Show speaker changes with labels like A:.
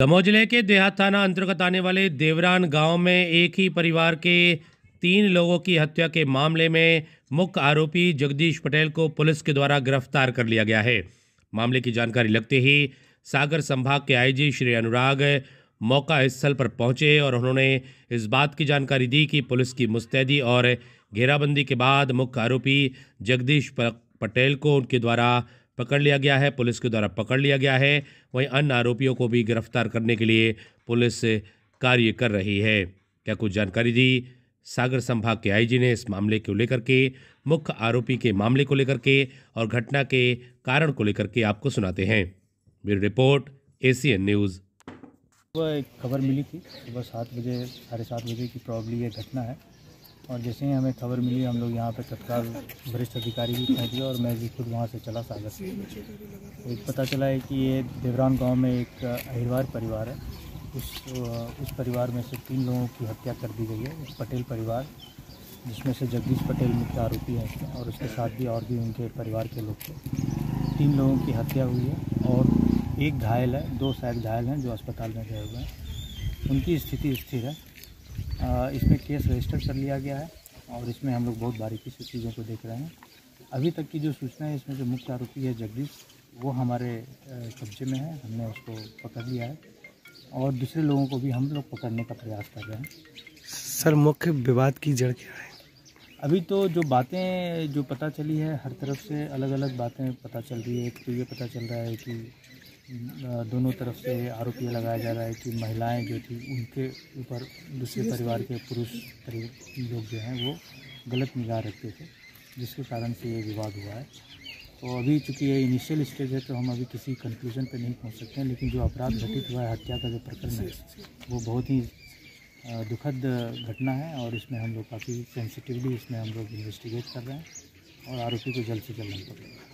A: दमोह ज़िले के देहात थाना अंतर्गत आने वाले देवरान गाँव में एक ही परिवार के तीन लोगों की हत्या के मामले में मुख्य आरोपी जगदीश पटेल को पुलिस के द्वारा गिरफ़्तार कर लिया गया है। मामले की जानकारी लगते ही सागर संभाग के आईजी श्री अनुराग मौका स्थल पर पहुँचे और उन्होंने इस बात की जानकारी दी कि पुलिस की मुस्तैदी और घेराबंदी के बाद मुख्य आरोपी जगदीश पटेल को उनके द्वारा पकड़ लिया गया है, पुलिस के द्वारा पकड़ लिया गया है। वहीं अन्य आरोपियों को भी गिरफ़्तार करने के लिए पुलिस कार्य कर रही है। क्या कुछ जानकारी दी? सागर संभाग के आईजी ने इस मामले को लेकर के, मुख्य आरोपी के मामले को लेकर के और घटना के कारण को लेकर के आपको सुनाते हैं। मेरी रिपोर्ट, एसीएन न्यूज़।
B: सुबह एक खबर मिली थी, सुबह सात बजे, साढ़े सात बजे की प्रॉब्ली ये घटना है। और जैसे ही हमें खबर मिली, हम लोग यहाँ पे तत्काल वरिष्ठ अधिकारी भी पहुँच गए और मैं भी खुद वहाँ से चला सागर से। तो एक पता चला है कि ये देवरान गाँव में एक अहिरवार परिवार है। उस उस परिवार में से तीन लोगों की हत्या कर दी गई है पटेल परिवार, जिसमें से जगदीश पटेल मुख्य आरोपी हैं और उसके साथ भी और भी उनके परिवार के लोग थे। तीन लोगों की हत्या हुई है और एक घायल है, दो शायद घायल हैं जो अस्पताल में गए हुए हैं। उनकी स्थिति स्थिर है। इसमें केस रजिस्टर कर लिया गया है और इसमें हम लोग बहुत बारीकी से चीज़ों को देख रहे हैं। अभी तक की जो सूचना है इसमें जो मुख्य आरोपी है जगदीश वो हमारे कब्जे में है। हमने उसको पकड़ लिया है और दूसरे लोगों को भी हम लोग पकड़ने का प्रयास कर रहे हैं।
C: सर मुख्य विवाद की जड़ क्या है?
B: अभी तो जो बातें जो पता चली है हर तरफ़ से अलग अलग बातें पता चल रही है। एक तो ये पता चल रहा है कि दोनों तरफ़ से आरोपी लगाया जा रहा है कि महिलाएँ जो थी, उनके ऊपर दूसरे परिवार के पुरुष लोग जो हैं, वो गलत निगाह रखते थे, जिसके कारण से ये विवाद हुआ है। तो अभी चूँकि ये इनिशियल स्टेज है तो हम अभी किसी कंक्लूजन पे नहीं पहुँच सकते हैं, लेकिन जो अपराध घटित हुआ है, हत्या का जो प्रकरण है, वो बहुत ही दुखद घटना है और इसमें हम लोग काफ़ी सेंसिटिवली इसमें हम लोग इन्वेस्टिगेट कर रहे हैं और आरोपी को जल्द से जल्द हम पकड़ेंगे।